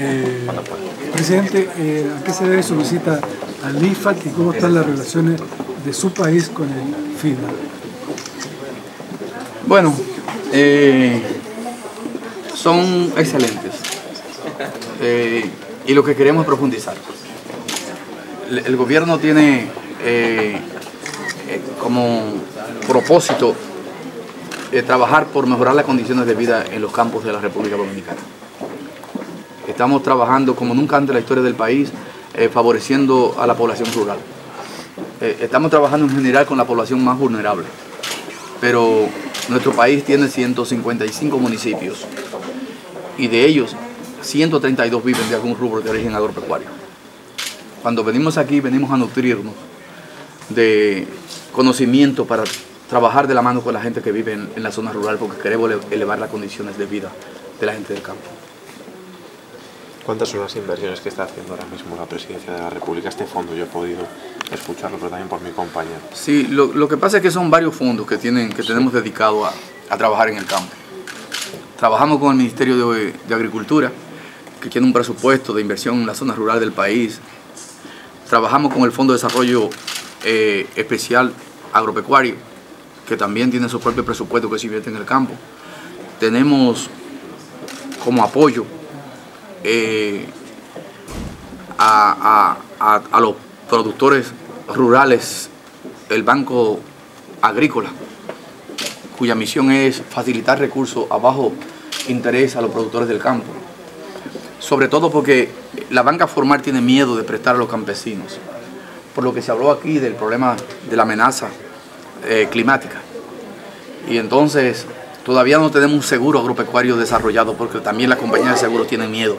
Eh, presidente, eh, ¿a qué se debe su visita al IFAC y cómo están las relaciones de su país con el FIDA? Bueno, eh, son excelentes y lo que queremos es profundizar. El, gobierno tiene como propósito trabajar por mejorar las condiciones de vida en los campos de la República Dominicana. Estamos trabajando como nunca antes en la historia del país, eh, favoreciendo a la población rural. Eh, estamos trabajando en general con la población más vulnerable, pero nuestro país tiene 155 municipios y de ellos 132 viven de algún rubro de origen agropecuario. Cuando venimos aquí venimos a nutrirnos de conocimiento para trabajar de la mano con la gente que vive en, en la zona rural porque queremos elevar las condiciones de vida de la gente del campo. ¿Cuántas son las inversiones que está haciendo ahora mismo la Presidencia de la República? Este fondo yo he podido escucharlo, pero también por mi compañero. Sí, lo, que pasa es que son varios fondos que, tienen, que tenemos dedicados a, trabajar en el campo. Trabajamos con el Ministerio de, Agricultura, que tiene un presupuesto de inversión en la zona rural del país. Trabajamos con el Fondo de Desarrollo eh, Especial Agropecuario, que también tiene su propio presupuesto que se invierte en el campo. Tenemos como apoyo eh, a, los productores rurales el Banco Agrícola, cuya misión es facilitar recursos a bajo interés a los productores del campo. Sobre todo porque la banca formal tiene miedo de prestar a los campesinos, por lo que se habló aquí del problema de la amenaza eh, climática. Y entonces todavía no tenemos un seguro agropecuario desarrollado porque también las compañías de seguros tienen miedo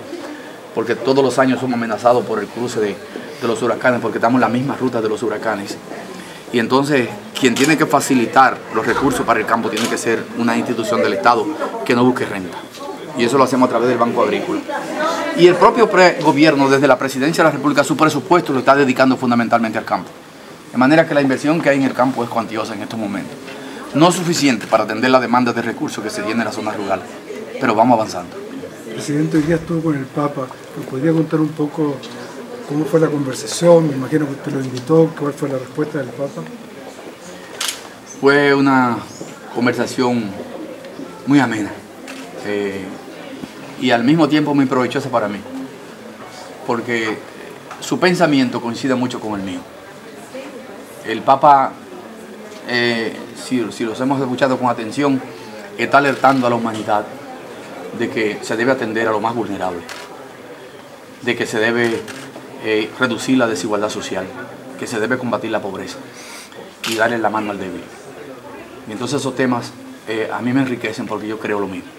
porque todos los años somos amenazados por el cruce de, los huracanes, porque estamos en la misma ruta de los huracanes. Y entonces, quien tiene que facilitar los recursos para el campo tiene que ser una institución del Estado que no busque renta. Y eso lo hacemos a través del Banco Agrícola. Y el propio gobierno, desde la Presidencia de la República, su presupuesto lo está dedicando fundamentalmente al campo. De manera que la inversión que hay en el campo es cuantiosa en estos momentos. No es suficiente para atender la demanda de recursos que se tiene en la zona rural, pero vamos avanzando presidente hoy día estuvo con el Papa. ¿Nos podría contar un poco cómo fue la conversación? Me imagino que usted lo invitó. ¿Cuál fue la respuesta del Papa? Fue una conversación muy amena eh, y al mismo tiempo muy provechosa para mí, porque su pensamiento coincide mucho con el mío. El Papa, eh, si, los hemos escuchado con atención, está alertando a la humanidad de que se debe atender a lo más vulnerable, de que se debe eh, reducir la desigualdad social, que se debe combatir la pobreza y darle la mano al débil. Y entonces esos temas eh, a mí me enriquecen porque yo creo lo mismo.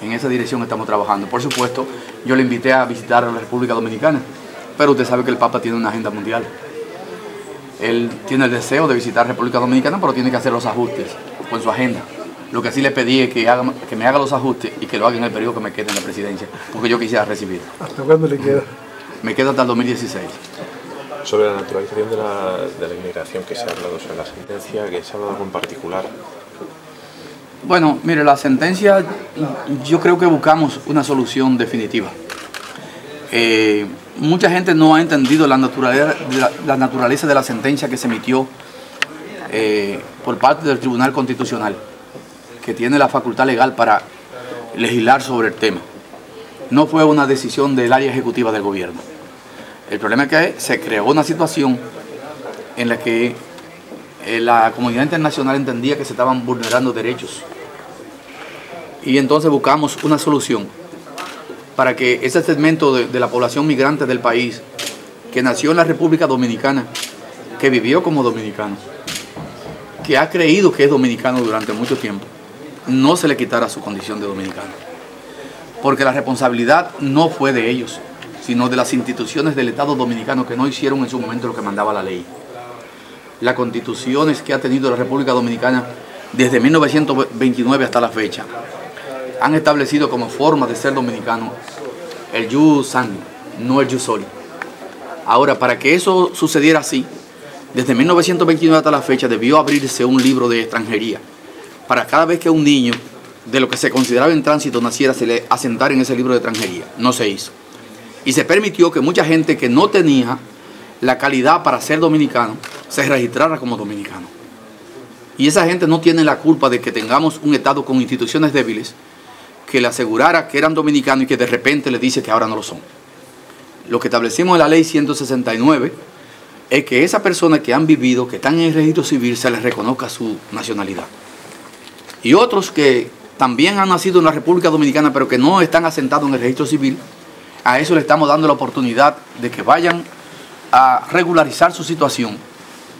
En esa dirección estamos trabajando. Por supuesto, yo le invité a visitar a la República Dominicana, pero usted sabe que el Papa tiene una agenda mundial. Él tiene el deseo de visitar República Dominicana, pero tiene que hacer los ajustes con su agenda. Lo que sí le pedí es que, haga, que me haga los ajustes y que lo haga en el periodo que me quede en la presidencia, porque yo quisiera recibir. ¿Hasta cuándo le queda? Me queda hasta el 2016. Sobre la naturalización de la, de la inmigración que se ha hablado, sobre la sentencia, que se ha hablado en particular. Bueno, mire, la sentencia, yo creo que buscamos una solución definitiva. Eh, mucha gente no ha entendido la naturaleza, de la sentencia que se emitió eh, por parte del Tribunal Constitucional que tiene la facultad legal para legislar sobre el tema. No fue una decisión del área ejecutiva del gobierno. El problema es que se creó una situación en la que eh, la comunidad internacional entendía que se estaban vulnerando derechos. Y entonces buscamos una solución para que ese segmento de, la población migrante del país, que nació en la República Dominicana, que vivió como dominicano, que ha creído que es dominicano durante mucho tiempo, no se le quitara su condición de dominicano. Porque la responsabilidad no fue de ellos, sino de las instituciones del Estado dominicano que no hicieron en su momento lo que mandaba la ley. Las constituciones que ha tenido la República Dominicana desde 1929 hasta la fecha han establecido como forma de ser dominicano el sanguinis, no el jus soli. Ahora, para que eso sucediera así, desde 1929 hasta la fecha debió abrirse un libro de extranjería para cada vez que un niño de lo que se consideraba en tránsito naciera, se le asentara en ese libro de extranjería. No se hizo. Y se permitió que mucha gente que no tenía la calidad para ser dominicano se registrara como dominicano. Y esa gente no tiene la culpa de que tengamos un Estado con instituciones débiles que le asegurara que eran dominicanos y que de repente le dice que ahora no lo son. Lo que establecimos en la ley 169 es que esas personas que han vivido, que están en el registro civil, se les reconozca su nacionalidad. Y otros que también han nacido en la República Dominicana, pero que no están asentados en el registro civil, a eso le estamos dando la oportunidad de que vayan a regularizar su situación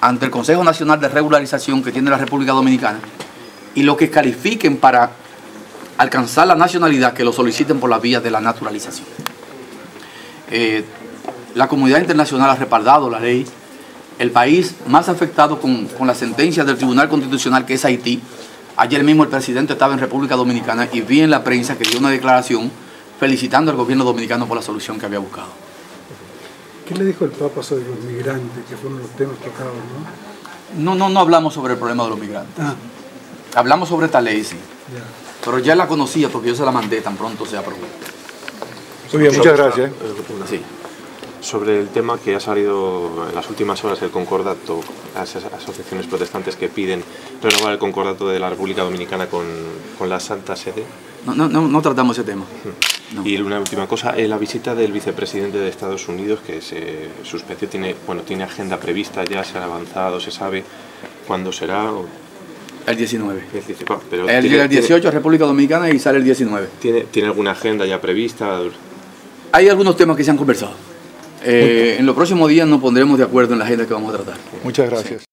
ante el Consejo Nacional de Regularización que tiene la República Dominicana y lo que califiquen para alcanzar la nacionalidad que lo soliciten por la vía de la naturalización. Eh, la comunidad internacional ha respaldado la ley. El país más afectado con, con la sentencia del Tribunal Constitucional, que es Haití, ayer mismo el presidente estaba en República Dominicana y vi en la prensa que dio una declaración felicitando al gobierno dominicano por la solución que había buscado. ¿Qué le dijo el Papa sobre los migrantes, que fueron los temas tocados? ¿no? No, no, no hablamos sobre el problema de los migrantes. Ah, Hablamos sobre esta ley, sí. Pero ya la conocía porque yo se la mandé tan pronto se aprobó. Muy bien, muchas gracias. ¿eh? Sí. Sobre el tema que ha salido en las últimas horas el concordato, las as- asociaciones protestantes que piden renovar el concordato de la República Dominicana con, con la Santa Sede. No, no, no, no tratamos ese tema. No. Y una última cosa, eh, la visita del vicepresidente de Estados Unidos que se suspendió, tiene, bueno, tiene agenda prevista ya, se ha avanzado, se sabe cuándo será. o- El 19. es decir, ah, pero El, tiene- el 18 República Dominicana y sale el 19. ¿Tiene, ¿Tiene alguna agenda ya prevista? Hay algunos temas que se han conversado. Eh, en los próximos días nos pondremos de acuerdo en la agenda que vamos a tratar. Muchas gracias.